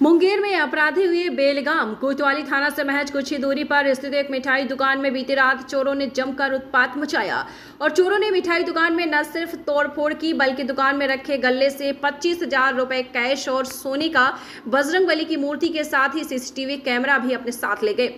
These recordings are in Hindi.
मुंगेर में अपराधी हुए बेलगाम, कोतवाली थाना से महज कुछ ही दूरी पर स्थित एक मिठाई दुकान में बीती रात चोरों ने जमकर उत्पात मचाया। और चोरों ने मिठाई दुकान में न सिर्फ़ तोड़फोड़ की, बल्कि दुकान में रखे गले से पच्चीस हज़ार रुपए कैश और सोने का बजरंग बली की मूर्ति के साथ ही सीसीटीवी कैमरा भी अपने साथ ले गए।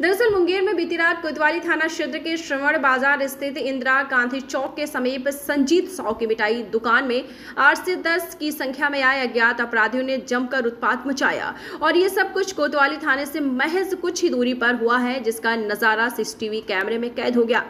दरअसल मुंगेर में बीती रात कोतवाली थाना क्षेत्र के श्रवण बाज़ार स्थित इंदिरा गांधी चौक के समीप संजीत साव की मिठाई दुकान में आठ से दस की संख्या में आए अज्ञात अपराधियों ने जमकर उत्पात मचाया। और ये सब कुछ कोतवाली थाने से महज कुछ ही दूरी पर हुआ है, जिसका नज़ारा सीसीटीवी कैमरे में कैद हो गया।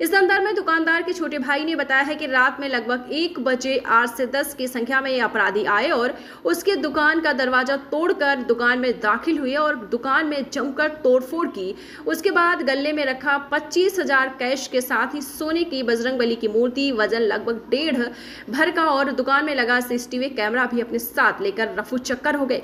इस संदर्भ में दुकानदार के छोटे भाई ने बताया है कि रात में लगभग एक बजे आठ से दस की संख्या में ये अपराधी आए और उसके दुकान का दरवाज़ा तोड़कर दुकान में दाखिल हुए और दुकान में जमकर तोड़फोड़ की। उसके बाद गले में रखा पच्चीस हज़ार कैश के साथ ही सोने की बजरंग बली की मूर्ति, वज़न लगभग डेढ़, भर का और दुकान में लगा सीसीटीवी कैमरा भी अपने साथ लेकर रफू चक्कर हो गए।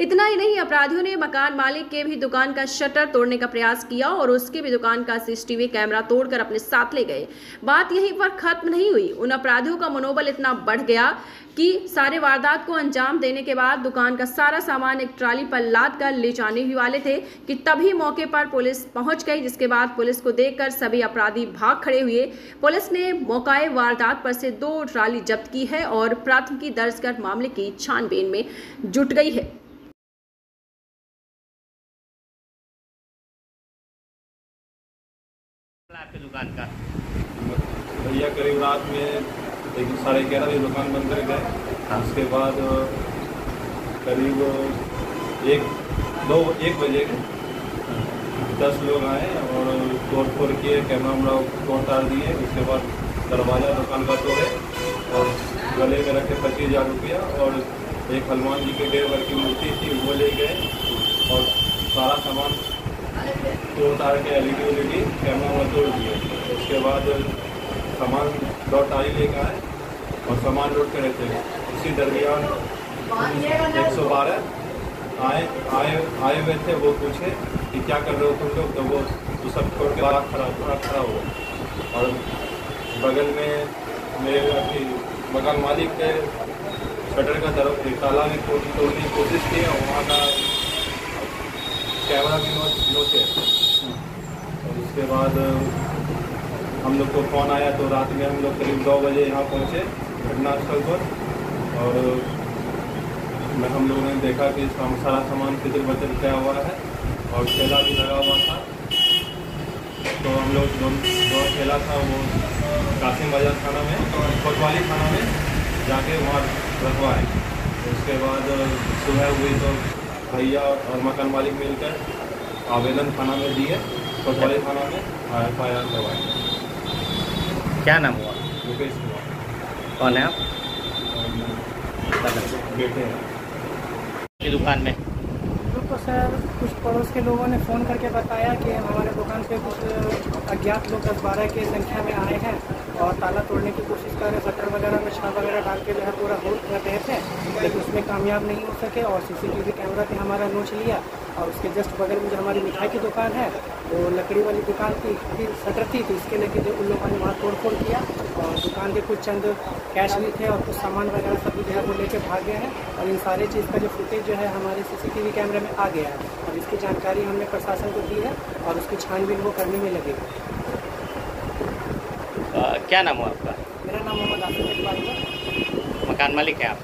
इतना ही नहीं, अपराधियों ने मकान मालिक के भी दुकान का शटर तोड़ने का प्रयास किया और उसके भी दुकान का सीसीटीवी कैमरा तोड़कर अपने साथ ले गए। बात यहीं पर खत्म नहीं हुई। उन अपराधियों का मनोबल इतना बढ़ गया कि सारे वारदात को अंजाम देने के बाद दुकान का सारा सामान एक ट्राली पर लाद कर ले जाने ही वाले थे कि तभी मौके पर पुलिस पहुँच गई, जिसके बाद पुलिस को देखकर सभी अपराधी भाग खड़े हुए। पुलिस ने मौकाए वारदात पर से दो ट्राली जब्त की है और प्राथमिकी दर्ज कर मामले की छानबीन में जुट गई है। दुकान का। भैया करीब रात में एक साढ़े ग्यारह बजे दुकान बंद कर गए। उसके बाद करीब एक दो एक बजे दस लोग आए और तोड़ फोड़ किए कैमरा वैमरा तोड़ तार दिए। उसके बाद दरवाज़ा दुकान का तोड़े और गले में रखे पच्चीस हज़ार रुपया और एक हनुमान जी के डेढ़ भर की मूर्ति थी वो ले गए और सारा सामान तोड़ तार के एल ई डी कैमरा वैमरा तोड़ दिए उसके बाद सामान दो टाली लेकर आए और सामान लौट कर रहते थे उसी दरमियान एक सौ बारह आए आए आए हुए थे, वो पूछे कि क्या कर रहे हो तुम लोग? तो वो तो सब छोड़ के बाहर खड़ा पूरा खड़ा हुआ। और बगल में मेरे मकान मालिक के शटर का तरफ़ ताला तोड़- तोड़ने की कोशिश की और वहाँ का कैमरा भी नोट नोचे और उसके बाद, हम लोग को फ़ोन आया तो रात में हम लोग करीब दो बजे यहाँ पहुँचे घटनास्थल पर। और में हम लोगों ने देखा कि सारा सामान किधर बचत किया हुआ है और ठेला भी लगा हुआ था। तो हम लोग जो ठेला था वो कासिम बाज़ार थाना में और कोतवाली थाना में जाके वहाँ रखवाए। उसके बाद सुबह हुई तो भैया और मकान मालिक मिलकर आवेदन थाना में दिए कोतवाली थाना में एफ़ आई आर करवाए। क्या नाम हुआ? मुकेश कुमार। कौन है आप? बेटे हैं। दुकान में? सर कुछ पड़ोस के लोगों ने फ़ोन करके बताया कि हमारे दुकान पे कुछ अज्ञात लोग दस बारह की संख्या में आए हैं और ताला तोड़ने की कोशिश कर रहे हैं, शटर वगैरह में छाप वगैरह डाल के जो है पूरा होल्ड कर रहे थे लेकिन उसमें कामयाब नहीं हो सके और सीसीटीवी कैमरा पे हमारा नोच लिया। और उसके जस्ट बगल में जो हमारी मिठाई की दुकान है वो लकड़ी वाली दुकान की शटर थी तो इसके लेके जो उन लोगों ने वहाँ तोड़ फोड़ किया और दुकान के कुछ चंद कैश भी थे और कुछ सामान वगैरह सभी जो है वो लेके भाग गए हैं और इन सारे चीज़ का जो फुटेज जो है हमारे सीसीटीवी कैमरे में आ गया है। और इसकी जानकारी हमने प्रशासन को दी है और उसकी छानबीन वो करने में लगेगी क्या नाम हुआ आपका? मेरा नाम मोहम्मद आसिफ इकबाल है। मकान मालिक है आप?